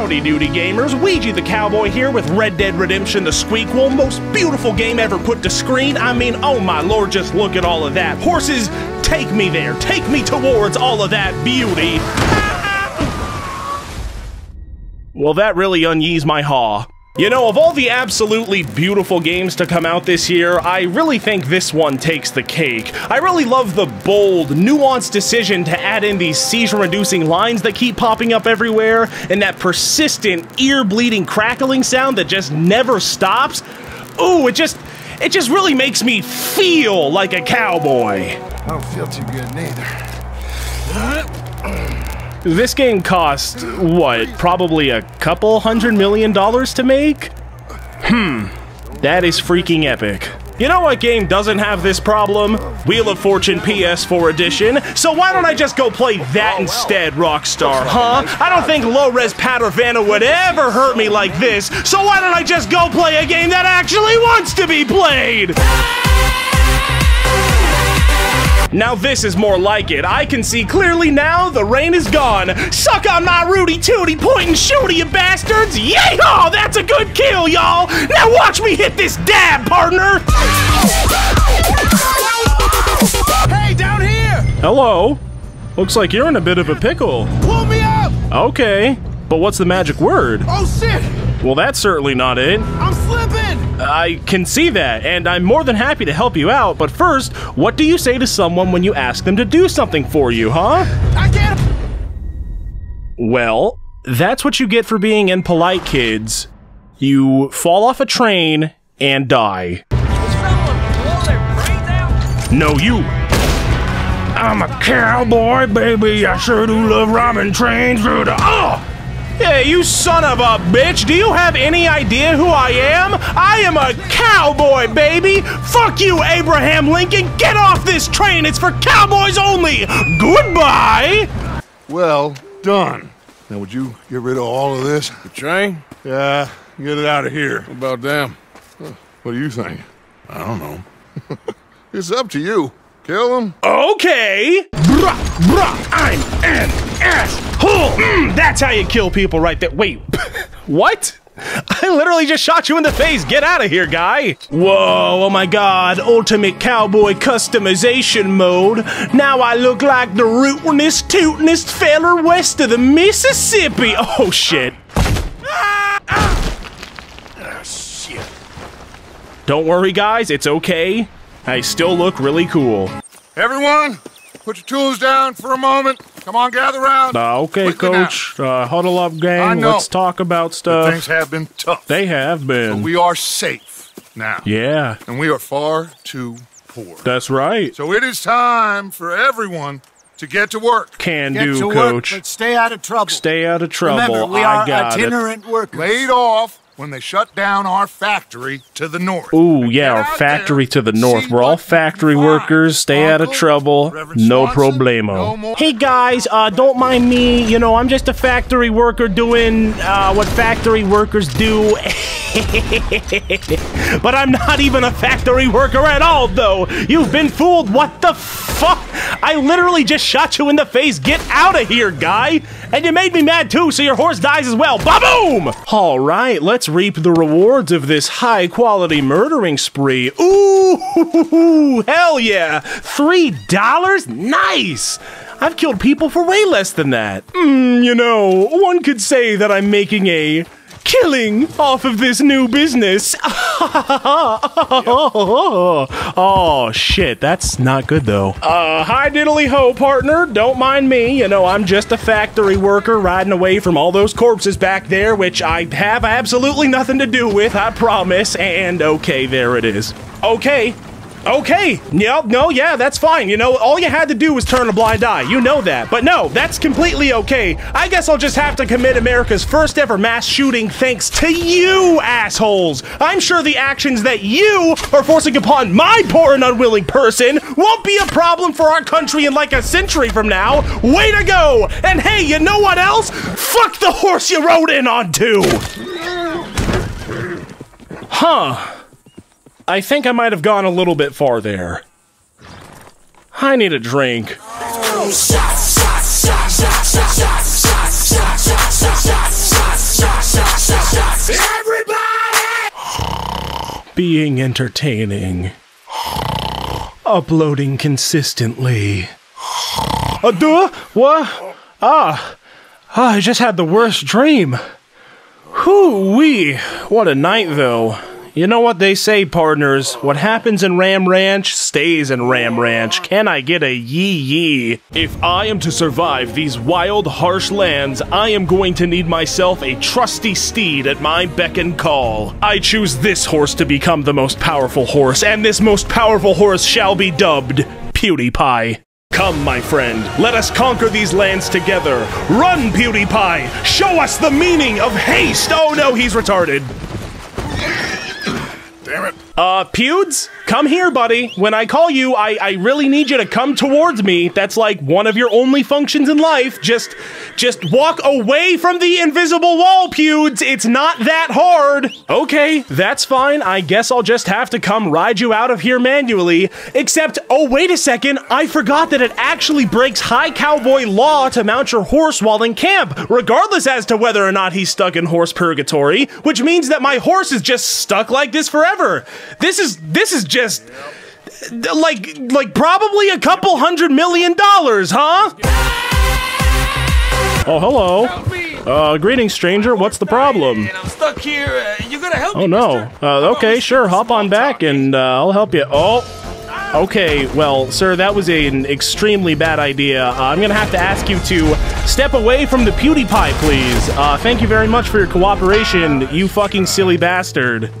Howdy gamers, Ouija the Cowboy here with Red Dead Redemption the Squeakquel, most beautiful game ever put to screen. I mean, oh my lord, just look at all of that. Horses, take me there, take me towards all of that beauty. well, that really unyees my haw. You know, of all the absolutely beautiful games to come out this year, I really think this one takes the cake. I really love the bold, nuanced decision to add in these seizure-reducing lines that keep popping up everywhere, and that persistent, ear-bleeding crackling sound that just never stops. Ooh, it just... it just really makes me feel like a cowboy. I don't feel too good neither. This game cost, what, probably a couple hundred million dollars to make? Hmm, that is freaking epic. You know what game doesn't have this problem? Wheel of Fortune PS4 Edition. So why don't I just go play that instead, Rockstar, huh? I don't think low-res Pat and Vanna would ever hurt me like this, so why don't I just go play a game that actually wants to be played? Now this is more like it. I can see clearly now the rain is gone. Suck on my Rudy Tooty point and shoot you bastards! Yeehaw! That's a good kill, y'all! Now watch me hit this dab, partner! Hey, down here! Hello. Looks like you're in a bit of a pickle. Pull me up! Okay. But what's the magic word? Oh shit! Well, that's certainly not it. I'm slipping! I can see that, and I'm more than happy to help you out, but first, what do you say to someone when you ask them to do something for you, huh? I can't. Well, that's what you get for being impolite, kids. You fall off a train and die. No, you. I'm a cowboy, baby. I sure do love robbing trains through the. Oh! Hey, you son of a bitch! Do you have any idea who I am? I am a cowboy, baby! Fuck you, Abraham Lincoln! Get off this train! It's for cowboys only! Goodbye! Well done. Now, would you get rid of all of this? The train? Yeah, get it out of here. What about them? What do you think? I don't know. it's up to you. Kill them? Okay. Bruh, bruh, I'm an asshole. Mm, that's how you kill people right there. Wait, what? I literally just shot you in the face. Get out of here, guy. Whoa, oh my god. Ultimate cowboy customization mode. Now I look like the rootinest, tootinest feller west of the Mississippi. Oh, shit. Ah, ah. Oh, shit. Don't worry, guys. It's okay. I still look really cool. Everyone, put your tools down for a moment. Come on, gather round. Uh, okay, Quickly coach. Uh, huddle up, I gang. know. Let's talk about But stuff. things have been tough. They have been. we are safe now. yeah, And we are far too poor. that's right. So it is time for everyone to get to work. Can Get do, to work, coach. but stay out of trouble. Stay out of trouble. Remember, we I are got it. itinerant workers. Laid off when they shut down our factory to the north. Ooh, And yeah, our factory there, to the north. We're all factory workers. Stay out of trouble. Reverend No Swanson, problemo. no Hey guys, uh, don't mind me. You know, I'm just a factory worker doing uh, what factory workers do. but I'm not even a factory worker at all, though. You've been fooled. What the fuck? I literally just shot you in the face. Get out of here, guy. And you made me mad too, so your horse dies as well. Ba-boom! All right, let's reap the rewards of this high-quality murdering spree. Ooh, hell yeah! Three dollars? Nice! I've killed people for way less than that. Hmm, you know, one could say that I'm making a killing off of this new business. oh shit, that's not good though. Uh, hi diddly ho, partner. Don't mind me. You know, I'm just a factory worker riding away from all those corpses back there, which I have absolutely nothing to do with, I promise. And okay, there it is. Okay. Okay, yep, no, yeah, that's fine. You know, all you had to do was turn a blind eye. You know that. But no, that's completely okay. I guess I'll just have to commit America's first ever mass shooting thanks to you, assholes. I'm sure the actions that you are forcing upon my poor and unwilling person won't be a problem for our country in like a century from now. Way to go! And hey, you know what else? Fuck the horse you rode in onto! Huh. I think I might have gone a little bit far there. I need a drink. Being entertaining. Uploading consistently. A duh? What? Ah. ah. I just had the worst dream. Whoo wee. What a night, though. You know what they say, partners? What happens in Ram Ranch stays in Ram Ranch. Can I get a yee yee? If I am to survive these wild, harsh lands, I am going to need myself a trusty steed at my beck and call. I choose this horse to become the most powerful horse, and this most powerful horse shall be dubbed PewDiePie. Come, my friend, let us conquer these lands together. Run, PewDiePie! Show us the meaning of haste! Oh no, he's retarded. Damn it. Uh, Pewds, come here, buddy. When I call you, I, I really need you to come towards me. That's like one of your only functions in life. Just, just walk away from the invisible wall, Pewds. It's not that hard. Okay, that's fine. I guess I'll just have to come ride you out of here manually. Except, oh, wait a second. I forgot that it actually breaks high cowboy law to mount your horse while in camp, regardless as to whether or not he's stuck in horse purgatory, which means that my horse is just stuck like this forever. This is this is just like like probably a couple hundred million dollars, huh? Oh, hello. Uh, greetings, stranger. What's the problem? I'm stuck here. Uh, you gonna help me? Oh no. Uh, okay, sure. Hop on back, and uh, I'll help you. Oh. Okay, well, sir, that was an extremely bad idea. Uh, I'm gonna have to ask you to step away from the PewDiePie, please. Uh, thank you very much for your cooperation, you fucking silly bastard.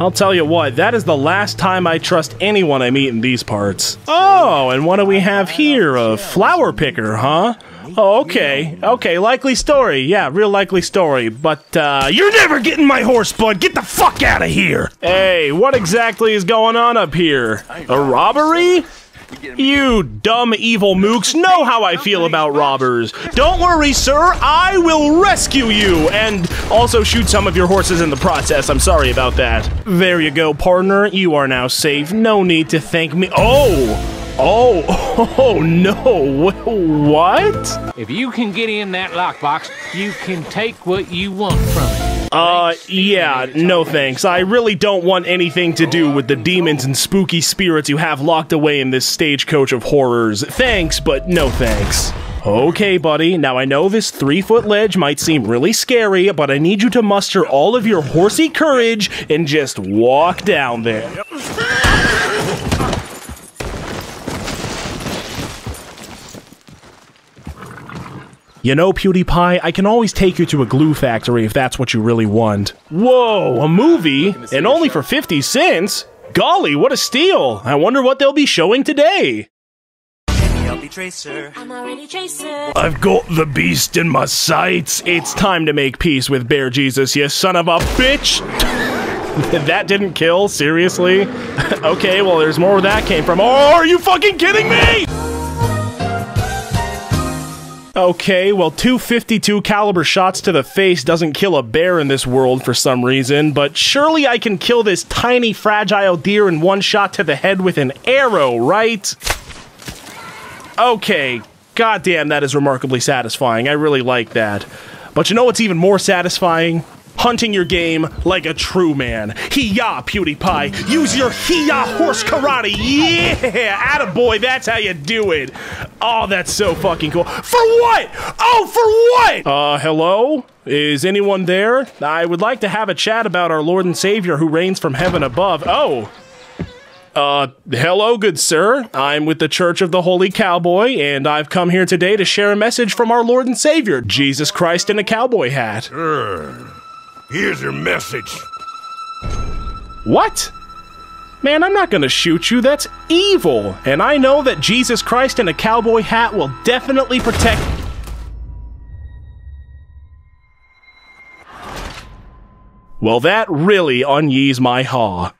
I'll tell you what, that is the last time I trust anyone I meet in these parts. Oh, and what do we have here? A flower picker, huh? Oh, okay. Okay, likely story. Yeah, real likely story. But, uh, you're never getting my horse, bud! Get the fuck out of here! Hey, what exactly is going on up here? A robbery? You dumb evil mooks know how I feel about robbers. Don't worry, sir, I will rescue you and also shoot some of your horses in the process. I'm sorry about that. There you go, partner. You are now safe. No need to thank me. Oh! Oh, oh no, what? If you can get in that lockbox, you can take what you want from it. Uh, yeah, no thanks. I really don't want anything to do with the demons and spooky spirits you have locked away in this stagecoach of horrors. Thanks, but no thanks. Okay, buddy, now I know this three foot ledge might seem really scary, but I need you to muster all of your horsey courage and just walk down there. You know, PewDiePie, I can always take you to a glue factory if that's what you really want. Whoa, a movie? And only for 50 cents? Golly, what a steal! I wonder what they'll be showing today. I'll be Tracer. I'm already Tracer. I've got the beast in my sights. It's time to make peace with Bear Jesus, you son of a bitch! that didn't kill? Seriously? okay, well, there's more where that came from. Oh, are you fucking kidding me? Okay, well, two 52 caliber shots to the face doesn't kill a bear in this world for some reason, but surely I can kill this tiny fragile deer in one shot to the head with an arrow, right? Okay, goddamn, that is remarkably satisfying. I really like that. But you know what's even more satisfying? Hunting your game like a true man. Hee-yah, PewDiePie. Use your hee-yah horse karate. Yeah! Attaboy, that's how you do it. Oh, that's so fucking cool. For what? Oh, for what? Uh, hello? Is anyone there? I would like to have a chat about our Lord and Savior who reigns from heaven above. Oh. Uh, hello, good sir. I'm with the Church of the Holy Cowboy, and I've come here today to share a message from our Lord and Savior, Jesus Christ in a cowboy hat. Here's your message. What? Man, I'm not gonna shoot you. That's evil. And I know that Jesus Christ in a cowboy hat will definitely protect. Well, that really unyees my haw.